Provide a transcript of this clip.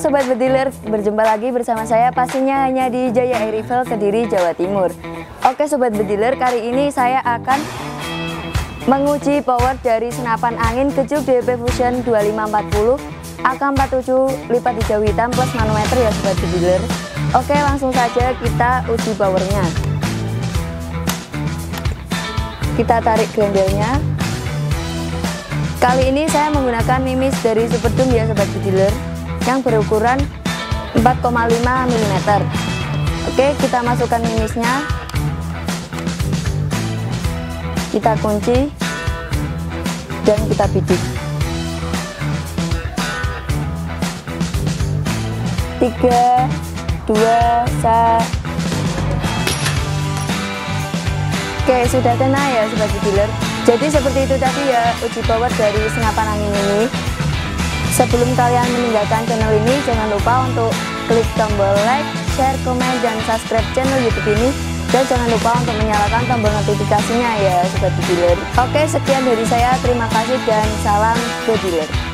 Sobat Bediler, berjumpa lagi bersama saya. Pastinya hanya di Jaya Air Rifle Kediri, Jawa Timur. Oke Sobat Bediler, kali ini saya akan menguji power dari senapan angin kecil DP Fusion 2540 AK47 lipat hijau hitam plus manometer ya Sobat Bediler. Oke langsung saja kita uji powernya. Kita tarik grendelnya Kali ini saya menggunakan mimis dari Superdome ya Sobat Bediler yang berukuran 4,5 mm Oke kita masukkan mimisnya kita kunci dan kita bidik. Tiga dua sa. Oke sudah kena ya sobat dealer? Jadi seperti itu tadi ya uji power dari senapan angin ini Sebelum kalian meninggalkan channel ini, jangan lupa untuk klik tombol like, share, komen, dan subscribe channel YouTube ini. Dan jangan lupa untuk menyalakan tombol notifikasinya ya Sobat Dealer. Oke, sekian dari saya. Terima kasih dan salam Dealer.